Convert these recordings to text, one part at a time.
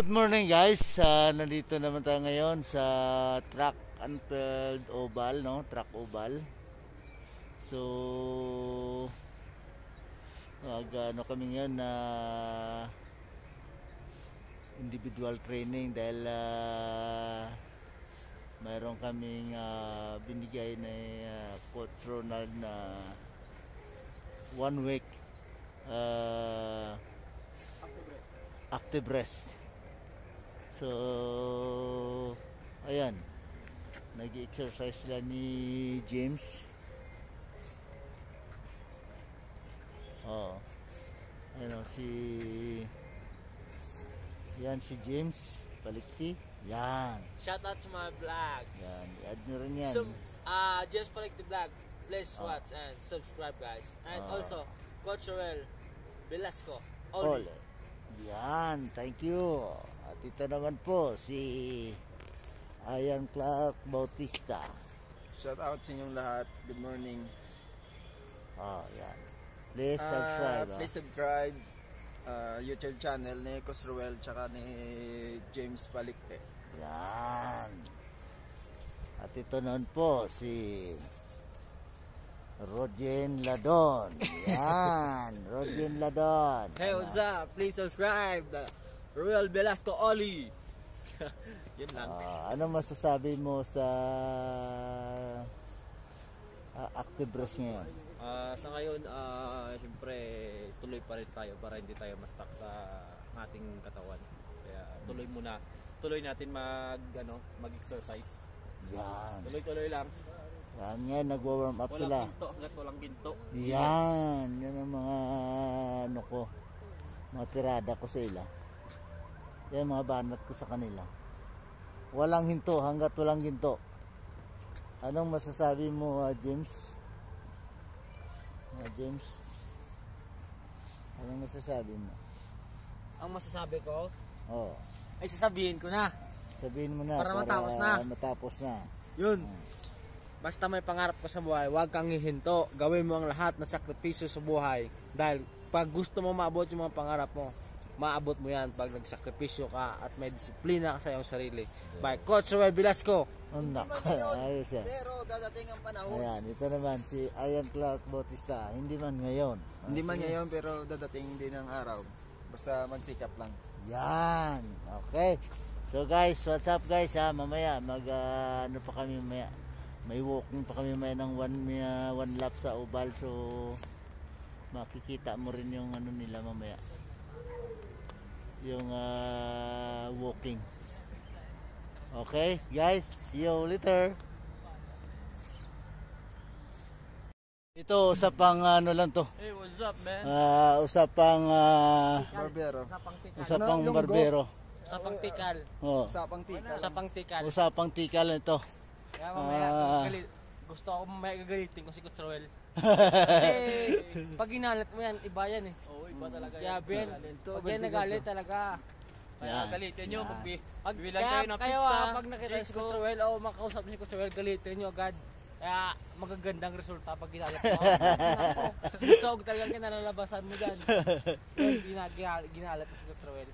Good morning guys. Ah, nandito naman tayo ngayon sa Track and Field Oval, no? Track Oval. So mag ano kami ngayon na individual training dahil ah, mayroon kaming ah, binigay na ah, Coach Ronald na one week ah, active rest. So, ayan. Nag-exercise sila ni James. Oh. Ano si Yan si James Palikti. Yan. Shout out to my vlog. Yan. I-add nyo rin yan. So, uh, like the vlog, please watch and subscribe guys. And Ah. also, Coach Roel Velasco. All. Oli. Yan, thank you. Ito naman po si Ayan Clark Bautista. Shout out sa inyong lahat. Good morning. Oh, yan. Please Ah, subscribe. ah. please subscribe ah, YouTube channel ni Cosruel tsaka ni James Palikte. Yan. At ito naman po si Rogen Ladon. Yan, Rogen Ladon. Hey, what's up? Please subscribe. Roel Velasco Oli. Yun lang. Ah, ano masasabi mo sa ah, active rest ngayon? Ah, sa ngayon, ah, siyempre, tuloy pa rin tayo para hindi tayo ma-stuck sa ating katawan. Kaya tuloy muna. Tuloy natin mag ano, mag-exercise. Yan. Tuloy-tuloy lang. Yan nga, nagwa-warm up Walang sila. ginto hanggat walang ginto. Yan, yan ang mga ano ko, mga tirada ko sa ila. Yan mga banat ko sa kanila. Walang hinto hanggat walang ginto. Anong masasabi mo, ah, James? Ah, James? Anong masasabi mo? Ang masasabi ko, Oh, ay sasabihin ko na. sabihin mo na Para matapos na. matapos na. Yun. Basta may pangarap ka sa buhay, huwag kang hihinto. Gawin mo ang lahat na sakripisyo sa buhay. Dahil pag gusto mo maabot yung mga pangarap mo, maabot mo yan pag nagsakripisyo ka at may disiplina ka sa iyong sarili. By Coach Roel Velasco. Ang nak- ayos yan. Pero dadating ang panahon. Ayan, ito naman si Ayan Clark Bautista. Hindi man ngayon. Hindi man ngayon pero dadating din ang araw. Basta magsikap lang. Yan. Okay. So guys, what's up guys ha? Mamaya mag ah, ano pa kami mamaya. May walking pa kami mamaya ng one, uh, one lap sa oval so makikita mo rin yung ano nila mamaya. Yung ah, walking. Okay, guys, see you later. Ito usapang ano lang to. Hey, what's up, man? Ah, usapang ah, Barbero. Usapang tikal. usapang Ano, barbero. Usapang tikal. Oh. Sapang tika. Usapang tikal. Usapang tikal ito. Kaya mamaya, Ah. galit, gusto ako mamaya gagalitin ko si Coach Roel. Kasi pag ginalit mo yan, iba yan eh. Iba talaga Grabe yan. Pag yan nagalit talaga. Kaya Yan. galitin nyo, Yan. magbi- Pag, bilang kaya, kayo ng kayo pizza, ah, pag nakita si. Roel o makausap si Roel, galitin nyo agad. Kaya magagandang resulta pag ginalit mo. Isog talagang kinalalabasan mo dyan. Yun, gina- gina- ginalit mo si Roel.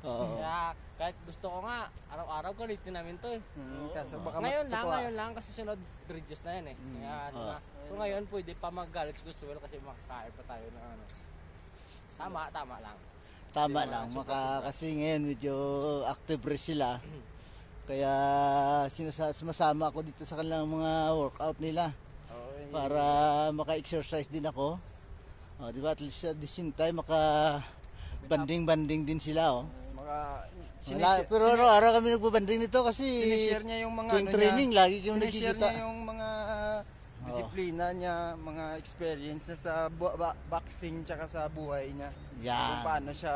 Oo. Kaya kahit gusto ko nga, araw-araw galitin namin to eh. Hmm, kaso baka Ngayon lang, matutuwa. ngayon lang kasi sunod bridges na yan eh. Kaya ano Ah. na. So ngayon pwede pa magalit si Roel kasi makakain pa tayo ng ano. Tama, tama lang. Tama lang, maka, kasi ngayon medyo active rin sila. Kaya sinasa, sumasama ako dito sa kanilang mga workout nila eh, para maka-exercise din ako. Oh, di ba? At least at the same time maka banding-banding din sila oh. mga Wala, sinishare- pero ano, araw kami nagbabanding nito kasi sinishare niya yung mga tuwing ano training niya, lagi sinishare nagkikita. niya yung disiplina niya, mga experience na sa bu- ba- boxing tsaka sa buhay niya. Kung Yan. paano siya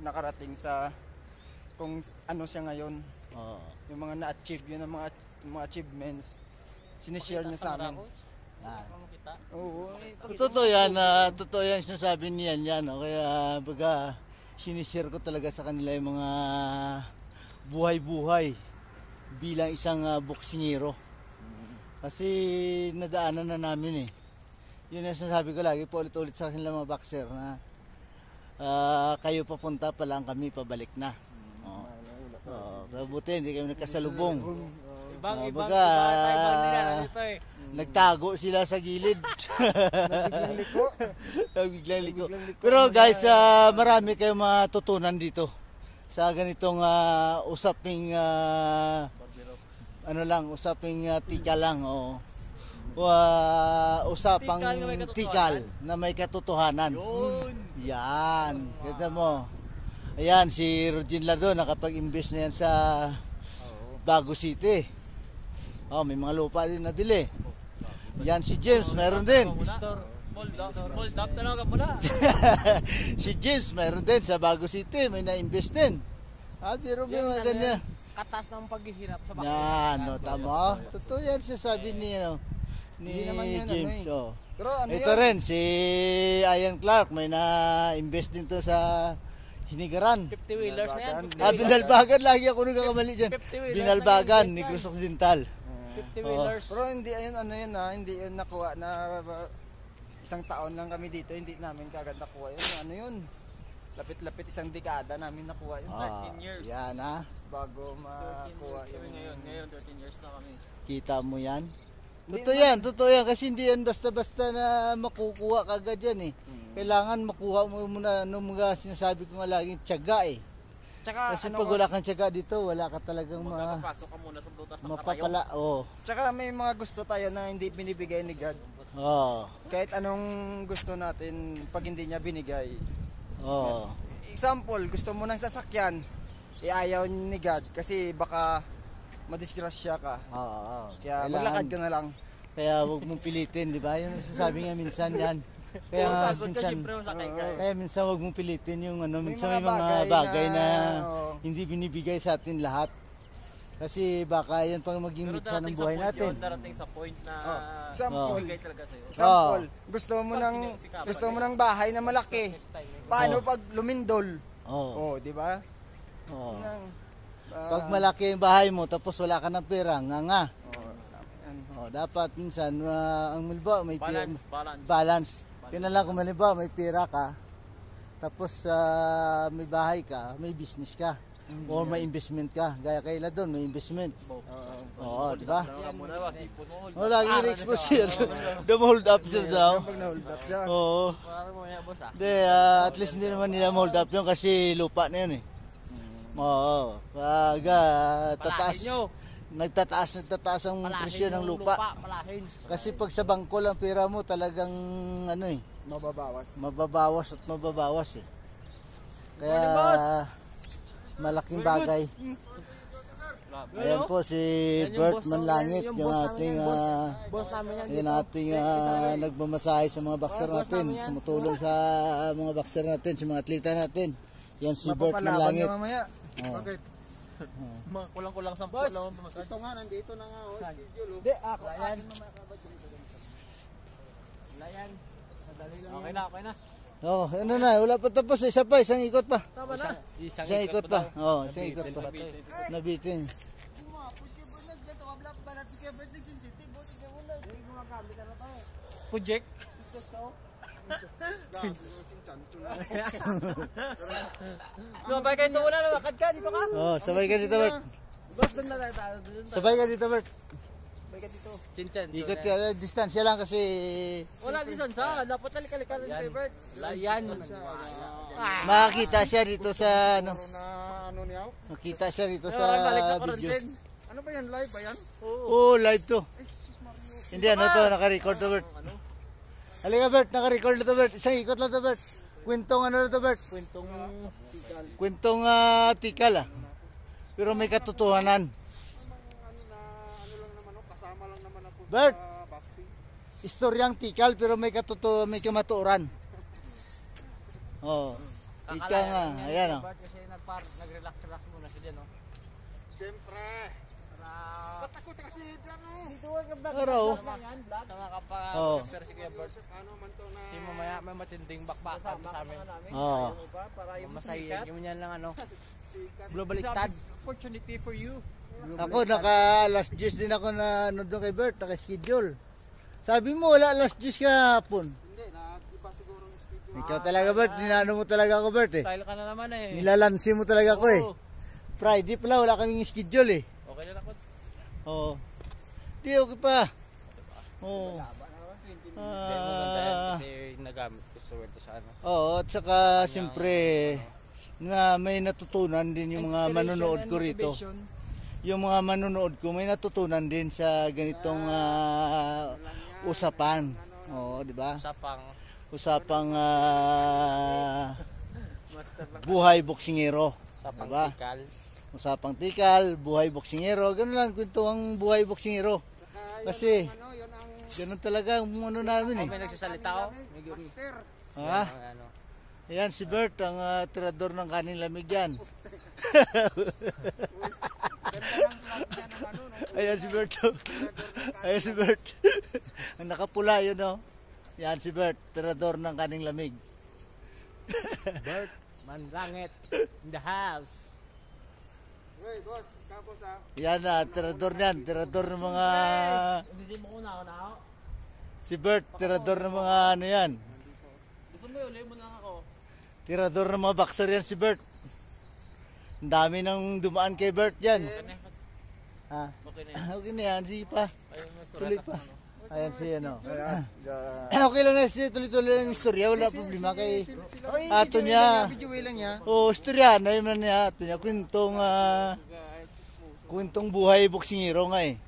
nakarating sa kung ano siya ngayon, Oh. yung mga na-achieve, yun ang mga, mga achievements. Sinishare niya sa amin. Yan. Oo, eh, pag- Totoo yan, ah, totoo yan sinasabi niyan yan. Oh. Kaya baga sinishare ko talaga sa kanila yung mga buhay-buhay bilang isang uh, boksingero. Kasi nadaanan na namin eh. Yun ang sinasabi ko lagi po ulit-ulit sa kanila mga boxer na ah, kayo papunta pa lang kami pabalik na. Oo. Oo, kaya buti hindi kami nagkasalubong. Ibang, ibang, baga, ibang, ibang nila dito eh. Nagtago sila sa gilid. Biglang liko. Pero guys, ah, marami kayong matutunan dito sa ganitong ah, usaping ah, ano lang, usaping ah, tika lang o usapang Tikal na may katotohanan. tikal na may katotohanan. Yan. Kita mo. Ayan, si Rodin Lado nakapag-invest na yan sa Bago City. Oh, may mga lupa din nabili. Yan si James, meron din. Hold up, hold up, tanong ka muna. si James, meron din sa Bago City, may na-invest din. Ah, biro mo mga ganyan. Katas ng paghihirap sa bakit. Yan, no, tama. Totoo yan sinasabi ni, ano, ni Hindi naman yan, James. ano eh. Oh. Pero ano Ito yun? rin, si Ian Clark, may na-invest din to sa Hinigaran. 50 wheelers na yan. Ah, Binalbagan, lagi ako nagkakamali dyan. 50 wheelers Binalbagan, na Negros Occidental. 50 wheelers. Pero hindi ayun ano yun ha, hindi yun nakuha na uh, isang taon lang kami dito, hindi namin kagad nakuha yun. Ano yun? Lapit-lapit isang dekada namin nakuha yun. Ah, years. yan ah. bago makuha Kami yung ngayon, ngayon 13 years na kami. Kita mo yan? Totoo yan, totoo yan. Kasi hindi yan basta-basta na makukuha kagad yan eh. Kailangan makuha mo muna, ano mga sinasabi ko nga lagi, tiyaga eh. Tsaka Kasi ano, pag wala kang tiyaga dito, wala ka talagang ma, Magpapasok ka muna sa butas ng katayo. mapapala. Oh. tsaka may mga gusto tayo na hindi binibigay ni God. Oh. Kahit anong gusto natin pag hindi niya binigay. Oh. Example, gusto mo ng sasakyan, iayaw ni God kasi baka madisgrasya ka. Oo. oo. Kaya Kailangan- maglakad ka na lang. Kaya huwag mong pilitin, di ba? Yun ang sasabi nga minsan yan. Kaya nga Pagod ka, minsan, siyempre, masakay ka. eh. kaya minsan huwag mong pilitin yung ano, May minsan mga may mga bagay na- oo. hindi binibigay sa atin lahat. Kasi baka yan pang maging Pero mitsa ng darating sa buhay point natin. yun, darating sa point na Oh, example, bigay talaga sa'yo. Example, gusto mo ng gusto mo ng bahay na malaki. Paano Oh. pag lumindol? Oo. Oh, di ba? oo. Nang, ah, Pag malaki yung bahay mo tapos wala ka ng pera, nga nga. oh. Oh, dapat minsan ah, ang mulba may pera, Balance, balance. balance. Kaya na lang kung malimba, may pera ka, tapos ah, may bahay ka, may business ka, or may investment ka. Gaya kay doon, may investment. Oo, di ba? Oh, lagi na-expose siya. The hold up siya daw. Oo. Yan, boss ah. Ah, at least hindi naman nila hold up yun kasi lupa na yun eh. Oo. Pag ah, tataas, nagtataas, nagtataas ang presyo ng lupa. Kasi pag sa bangko lang pera mo talagang ano eh, Mababawas. mababawas at mababawas eh. Kaya malaking bagay. Ayan po si Bert Manlangit, yung ating ah, yan yung dito. ating ah, nagmamasahe sa mga boxer natin, tumutulong sa mga boxer natin, sa mga atleta natin. Yan si Bert Manlangit. Oh. Bakit? Mga kulang-kulang sa Boss. Ito nga, nandito na nga. Oh, schedule. Hindi, ako. Ayan. Layan. Okay na, okay na. Oh, ano na, wala pa tapos, isa pa, isang ikot pa. Tama na. Isang ikot pa. Oh, isang ikot pa. Nabitin. Project. Lumabay kayo ito muna, lumakad ka, dito ka. Oh, sabay ka dito, Bert. Sabay ka dito, Bert. Chinchan. Ikot ka, eh, distansya lang kasi Wala lisan sa, dapat talikalikan rin kay Bert. Layan. makakita siya dito sa ano, Na ano niyaw? makita siya dito Sa balik sa video. Ano ba yan? Live ba yan? Oh, live to. Hindi ano to, naka-record to, Bert. Halika, Bert, naka-record na to, Bert. Isang ikot lang to, Bert. Kwentong ano to, Bert? Kwentong Kwentong ah, tikal ah. Pero may katotohanan. Bert, istoryang tikal pero may katoto may kamatuoran. Oh. Ika nga, ayan oh. Bart kasi nag-relax-relax muna siya dyan, no? Siyempre. Ba't ako kasi dyan oh? Dito ka vlog. Vlog. Tama ka pa. Oo. prepare si Kuya Bart. Ano man to na... Kasi mamaya may matinding bakbakan sa amin. Oh. Masaya. Yung yan lang ano. Globaliktad. Opportunity for you. Ako naka last 10 din ako na ano doon kay Bert, naka-schedule. Sabi mo wala last 10 kahapon. Hindi, nag-iba siguro yung schedule. Ikaw talaga Bert, dinano mo talaga ako Bert eh. Style ka na naman eh. Nilalansi mo talaga ako eh. Oo. Friday pala, wala kaming schedule eh. Okay na lang, Coach. Oo. Di, okay pa. Oo. Ah, kasi nagamit ko sa word sa ano. oo, at saka siyempre na may natutunan din yung mga manonood ko rito. Yung mga manonood ko may natutunan din sa ganitong ah, usapan. Oo, di ba? Usapang Usapang lang. buhay boksingero. Usapang Diba? Usapang tikal, buhay boksingero. Ganun lang kwento ang buhay boksingero. Kasi ganun talaga ang ano namin eh. May nagsasalita gu- Ha? ang ano. Ayan si Bert, ang ah, tirador ng kanin lamig yan. Ayan si Bert. Ayan si Bert. ang nakapula yun oh. Yan si Bert, tirador ng kaning lamig. Bert Manlangit in the house. Yan na, tirador niyan, tirador ng mga... Hindi mo una ako na ako. Si Bert, tirador ng mga ano yan. Gusto mo yun, mo lang ako. Tirador ng mga boxer yan si Bert. Ang dami nang dumaan kay Bert yan. Ha? Okay na yun. Okay na yan, sige pa. Ayun, mas Tuloy pa. Ayan si ano. Okay lang na siya, tuloy-tuloy lang yung istorya, wala problema kay ato niya. Lang niya. Oh, istorya na yun man niya ato niya kwentong ah, kwentong buhay boksingero nga eh.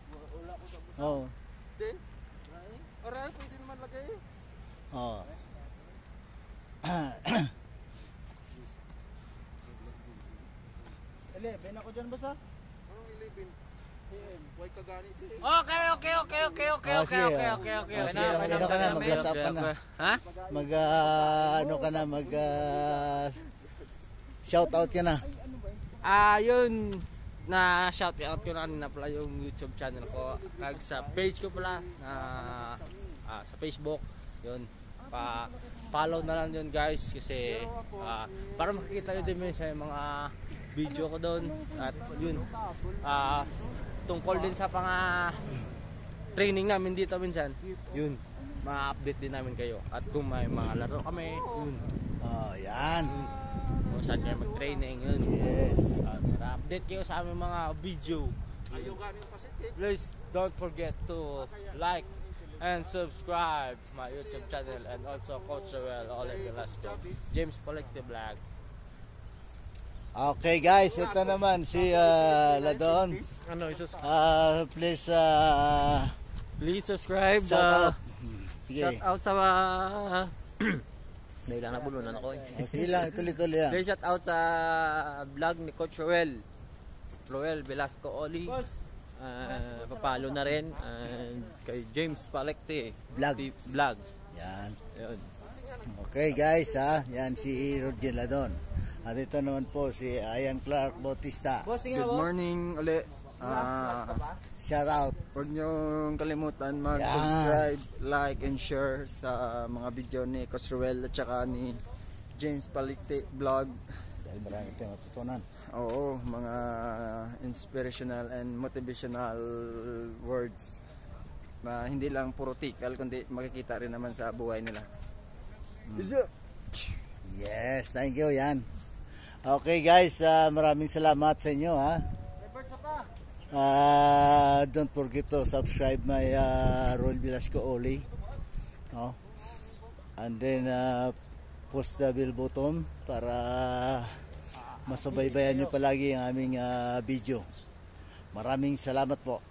Oh. Aray, pwede naman lagay. Oh. Ele, ben ako diyan basta. Okay, okay, okay, okay, okay, okay, okay, okay, okay. Oh, okay sige, okay na ka na, mag-glass up ka na. Ha? Mag ah, ano ka na, mag ah, shout out ka na. Ah, yun na shout out ko na kanina pala yung YouTube channel ko. Kag sa page ko pala na ah, sa Facebook. Yun. Pa follow na lang yun guys kasi ah, para makikita nyo din sa mga video ko doon at yun ah tungkol din sa pang training namin dito minsan yun ma-update din namin kayo at kung may mga laro kami yun Oh, yan. kung saan kayo mag-training yun Yes. Uh, update kayo sa aming mga video. Please don't forget to like and subscribe my YouTube channel and also Coach Joel Oleg Velasco, James Palikte Vlog. Okay guys, ito naman si ah, Ladon. Ano, Ah, please ah, please subscribe. shout uh, out. Sige. Shout out sa uh, Dahil lang nabulunan ako eh. Sige lang, tuloy-tuloy yan. Please shout out sa vlog ni Coach Joel. Joel Velasco Oli. Uh, papalo na rin and kay James Palikte Vlog. vlog. Yan. Yun. Okay guys ha, yan si Roger Ladon. At ito naman po si Ayan Clark Bautista. Good morning uli. Ah, Shout out. huwag niyong kalimutan mag-subscribe, like, and share sa mga video ni Coach Ruel at saka ni James Palikte Vlog. Dahil marami tayong matutunan. Oo, mga inspirational and motivational words na hindi lang puro tikal kundi makikita rin naman sa buhay nila. It? Yes, thank you yan. Okay guys, ah, maraming salamat sa inyo ha. Ah, don't forget to subscribe my uh, Roll Velasco Oli. No? And then uh, post the bell button para masubaybayan nyo palagi ang aming ah, video. Maraming salamat po.